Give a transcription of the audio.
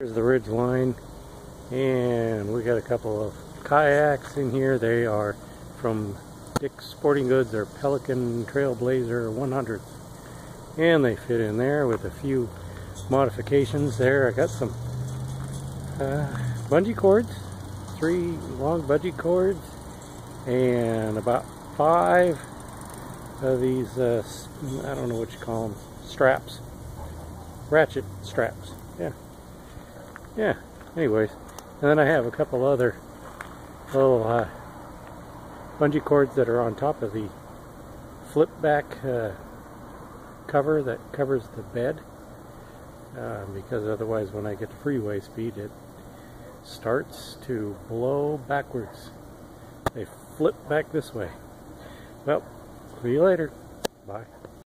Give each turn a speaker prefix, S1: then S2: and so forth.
S1: Here's the Ridgeline and we got a couple of kayaks in here. They are from Dick's Sporting Goods or Pelican Trailblazer 100 and they fit in there with a few modifications there. I got some uh, bungee cords, three long bungee cords and about five of these, uh, I don't know what you call them, straps, ratchet straps, yeah yeah, anyways. And then I have a couple other little uh, bungee cords that are on top of the flip back uh, cover that covers the bed. Uh, because otherwise when I get to freeway speed it starts to blow backwards. They flip back this way. Well, see you later. Bye.